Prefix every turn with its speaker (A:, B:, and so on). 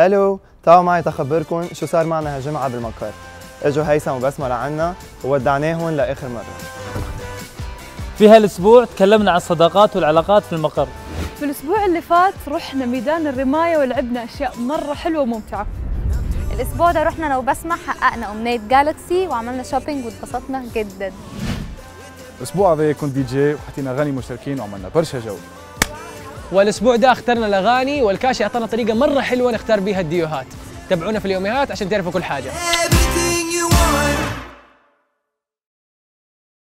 A: هلو تعالوا معي تخبركم شو صار معنا هالجمعة بالمقر إجوا هيثم وبسمة لعنا وودعناهم لآخر مرة.
B: في هالأسبوع تكلمنا عن الصداقات والعلاقات في المقر.
C: في الأسبوع اللي فات رحنا ميدان الرماية ولعبنا أشياء مرة حلوة وممتعة.
D: الأسبوع ده رحنا أنا وبسمة حققنا أمنية Galaxy وعملنا shopping واتبسطنا جدا.
E: الأسبوع هذا كنت دي جي وحطينا اغاني مشتركين وعملنا برشا جو.
F: والأسبوع ده اخترنا الأغاني والكاشي أعطانا طريقة مرة حلوة نختار بيها الديوهات. تابعونا في اليوميات عشان تعرفوا كل حاجة.